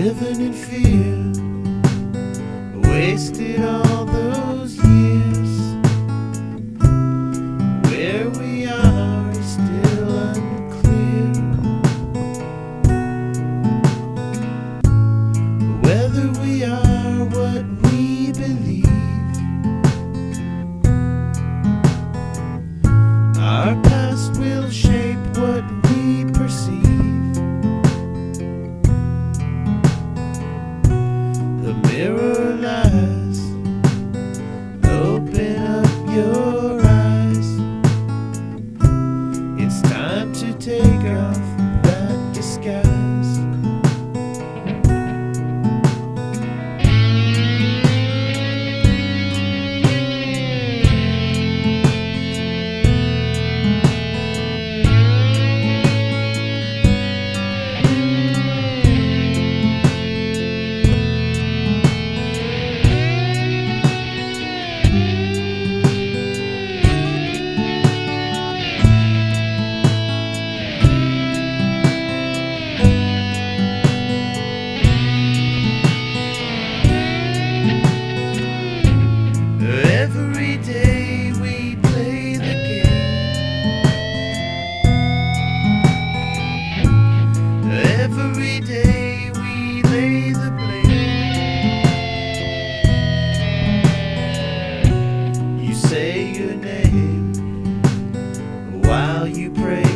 living in fear. Yeah. day we lay the blame. You say your name while you pray.